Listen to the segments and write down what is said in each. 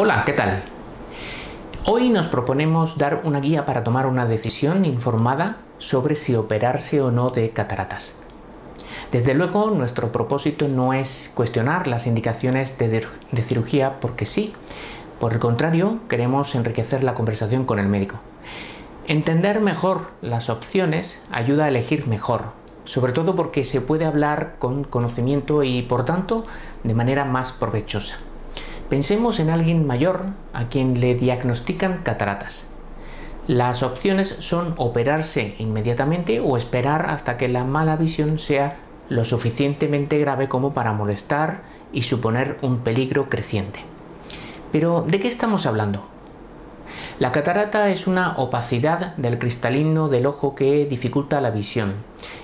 Hola, ¿qué tal? Hoy nos proponemos dar una guía para tomar una decisión informada sobre si operarse o no de cataratas. Desde luego, nuestro propósito no es cuestionar las indicaciones de, cirugía porque sí. Por el contrario, queremos enriquecer la conversación con el médico. Entender mejor las opciones ayuda a elegir mejor, sobre todo porque se puede hablar con conocimiento y por tanto de manera más provechosa. Pensemos en alguien mayor a quien le diagnostican cataratas. Las opciones son operarse inmediatamente o esperar hasta que la mala visión sea lo suficientemente grave como para molestar y suponer un peligro creciente. Pero, ¿de qué estamos hablando? La catarata es una opacidad del cristalino del ojo que dificulta la visión.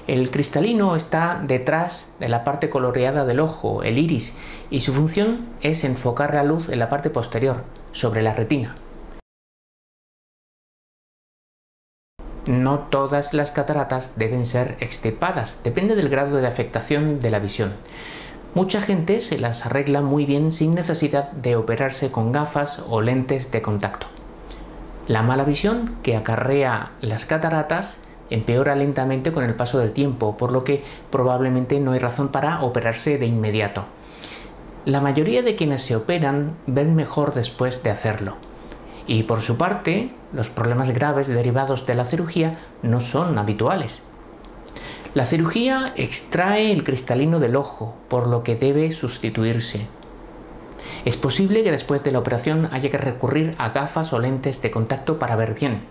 El cristalino está detrás de la parte coloreada del ojo, el iris, y su función es enfocar la luz en la parte posterior, sobre la retina. No todas las cataratas deben ser extirpadas, depende del grado de afectación de la visión. Mucha gente se las arregla muy bien sin necesidad de operarse con gafas o lentes de contacto. La mala visión que acarrea las cataratas empeora lentamente con el paso del tiempo, por lo que probablemente no hay razón para operarse de inmediato. La mayoría de quienes se operan ven mejor después de hacerlo. Y por su parte, los problemas graves derivados de la cirugía no son habituales. La cirugía extrae el cristalino del ojo, por lo que debe sustituirse. Es posible que después de la operación haya que recurrir a gafas o lentes de contacto para ver bien.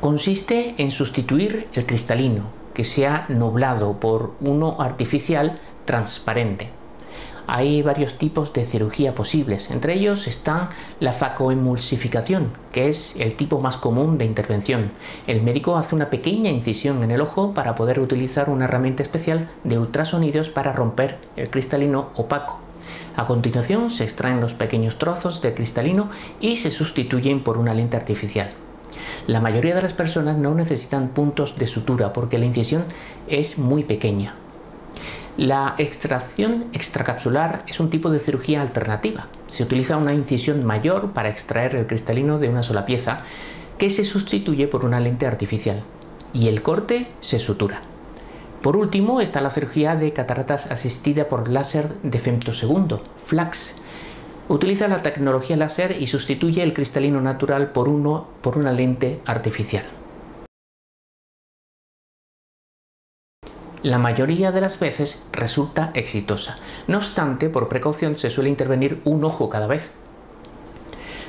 Consiste en sustituir el cristalino, que se ha nublado por uno artificial transparente. Hay varios tipos de cirugía posibles, entre ellos están la facoemulsificación, que es el tipo más común de intervención. El médico hace una pequeña incisión en el ojo para poder utilizar una herramienta especial de ultrasonidos para romper el cristalino opaco. A continuación se extraen los pequeños trozos de cristalino y se sustituyen por una lente artificial. La mayoría de las personas no necesitan puntos de sutura porque la incisión es muy pequeña. La extracción extracapsular es un tipo de cirugía alternativa. Se utiliza una incisión mayor para extraer el cristalino de una sola pieza que se sustituye por una lente artificial y el corte se sutura. Por último está la cirugía de cataratas asistida por láser de femtosegundo, FLAX. Utiliza la tecnología láser y sustituye el cristalino natural por, una lente artificial. La mayoría de las veces resulta exitosa. No obstante, por precaución se suele intervenir un ojo cada vez.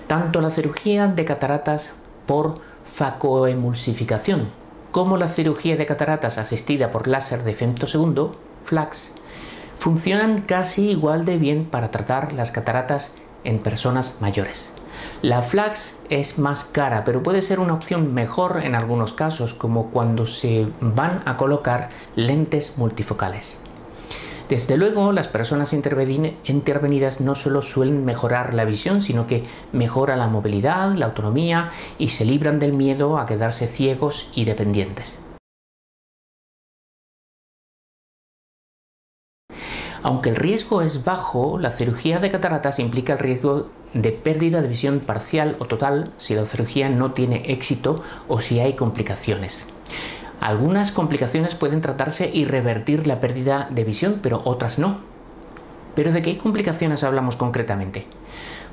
Tanto la cirugía de cataratas por facoemulsificación como la cirugía de cataratas asistida por láser de femtosegundo, FLAX, funcionan casi igual de bien para tratar las cataratas en personas mayores. La flax es más cara, pero puede ser una opción mejor en algunos casos, como cuando se van a colocar lentes multifocales. Desde luego, las personas intervenidas no solo suelen mejorar la visión, sino que mejora la movilidad, la autonomía y se libran del miedo a quedarse ciegos y dependientes. Aunque el riesgo es bajo, la cirugía de cataratas implica el riesgo de pérdida de visión parcial o total si la cirugía no tiene éxito o si hay complicaciones. Algunas complicaciones pueden tratarse y revertir la pérdida de visión, pero otras no. ¿Pero de qué complicaciones hablamos concretamente?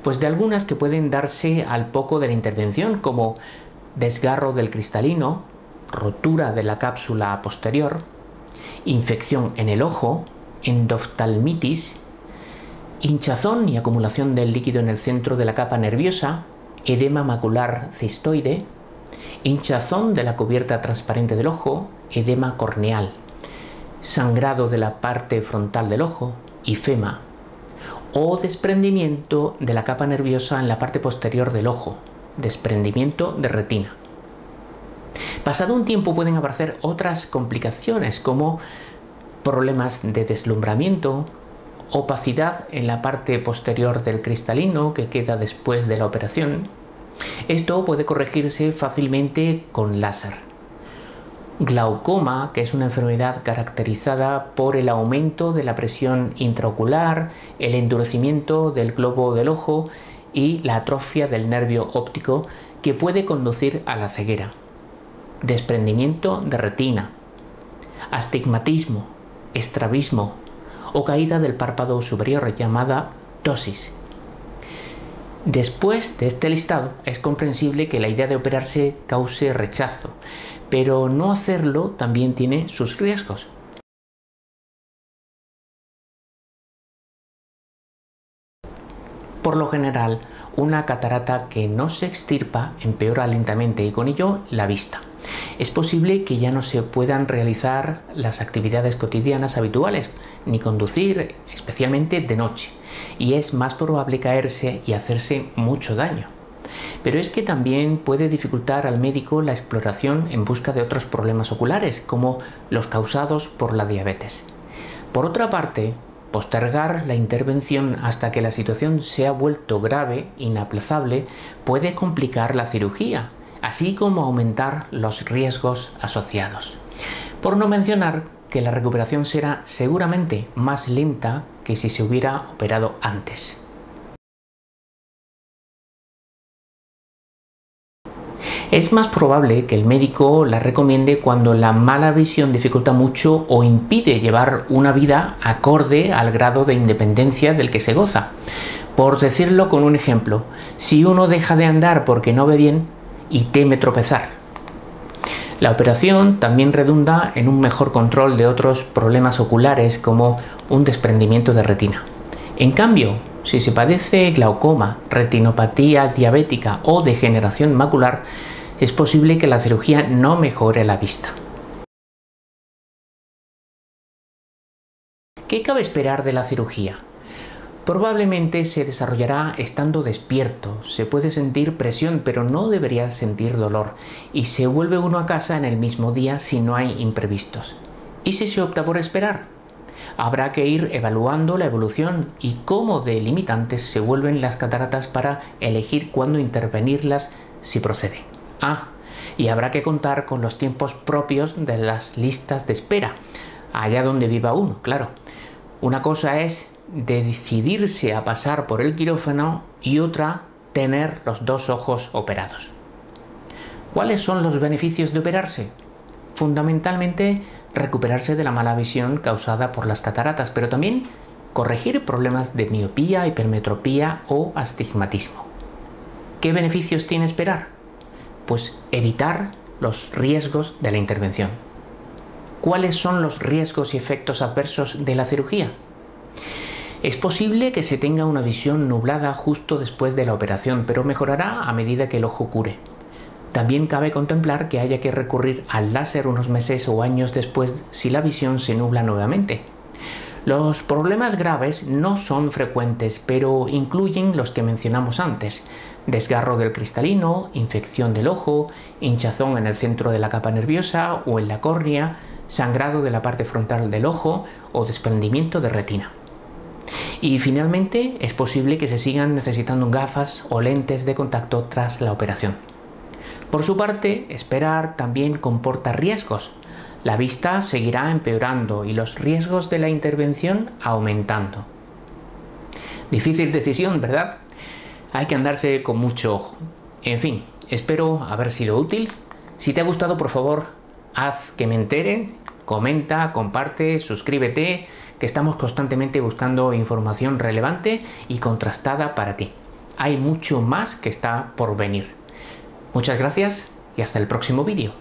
Pues de algunas que pueden darse al poco de la intervención, como desgarro del cristalino, rotura de la cápsula posterior, infección en el ojo, endoftalmitis, hinchazón y acumulación del líquido en el centro de la capa nerviosa, edema macular cistoide, hinchazón de la cubierta transparente del ojo, edema corneal, sangrado de la parte frontal del ojo, ifema, o desprendimiento de la capa nerviosa en la parte posterior del ojo, desprendimiento de retina. Pasado un tiempo pueden aparecer otras complicaciones como problemas de deslumbramiento, opacidad en la parte posterior del cristalino que queda después de la operación. Esto puede corregirse fácilmente con láser. glaucoma, que es una enfermedad caracterizada por el aumento de la presión intraocular, el endurecimiento del globo del ojo y la atrofia del nervio óptico que puede conducir a la ceguera, desprendimiento de retina, astigmatismo, estrabismo o caída del párpado superior llamada tosis. Después de este listado, es comprensible que la idea de operarse cause rechazo, pero no hacerlo también tiene sus riesgos. Por lo general, una catarata que no se extirpa empeora lentamente y con ello la vista. Es posible que ya no se puedan realizar las actividades cotidianas habituales, ni conducir, especialmente de noche, y es más probable caerse y hacerse mucho daño. Pero es que también puede dificultar al médico la exploración en busca de otros problemas oculares, como los causados por la diabetes. Por otra parte, Postergar la intervención hasta que la situación se ha vuelto grave, inaplazable, puede complicar la cirugía, así como aumentar los riesgos asociados. Por no mencionar que la recuperación será seguramente más lenta que si se hubiera operado antes. Es más probable que el médico la recomiende cuando la mala visión dificulta mucho o impide llevar una vida acorde al grado de independencia del que se goza. Por decirlo con un ejemplo, si uno deja de andar porque no ve bien y teme tropezar. La operación también redunda en un mejor control de otros problemas oculares como un desprendimiento de retina. En cambio, si se padece glaucoma, retinopatía diabética o degeneración macular, es posible que la cirugía no mejore la vista. ¿Qué cabe esperar de la cirugía? Probablemente se desarrollará estando despierto, se puede sentir presión pero no debería sentir dolor y se vuelve uno a casa en el mismo día si no hay imprevistos. ¿Y si se opta por esperar? Habrá que ir evaluando la evolución y cómo delimitantes se vuelven las cataratas para elegir cuándo intervenirlas si procede. Ah, y habrá que contar con los tiempos propios de las listas de espera, allá donde viva uno, claro. Una cosa es decidirse a pasar por el quirófano y otra tener los dos ojos operados. ¿Cuáles son los beneficios de operarse? Fundamentalmente recuperarse de la mala visión causada por las cataratas, pero también corregir problemas de miopía, hipermetropía o astigmatismo. ¿Qué beneficios tiene esperar? Pues evitar los riesgos de la intervención. ¿Cuáles son los riesgos y efectos adversos de la cirugía? Es posible que se tenga una visión nublada justo después de la operación, pero mejorará a medida que el ojo cure. También cabe contemplar que haya que recurrir al láser unos meses o años después si la visión se nubla nuevamente. Los problemas graves no son frecuentes, pero incluyen los que mencionamos antes, desgarro del cristalino, infección del ojo, hinchazón en el centro de la capa nerviosa o en la córnea, sangrado de la parte frontal del ojo o desprendimiento de retina. Y finalmente es posible que se sigan necesitando gafas o lentes de contacto tras la operación. Por su parte, esperar también comporta riesgos. La vista seguirá empeorando y los riesgos de la intervención aumentando. Difícil decisión, ¿verdad? Hay que andarse con mucho ojo. En fin, espero haber sido útil. Si te ha gustado, por favor, haz que me entere, comenta, comparte, suscríbete, que estamos constantemente buscando información relevante y contrastada para ti. Hay mucho más que está por venir. Muchas gracias y hasta el próximo vídeo.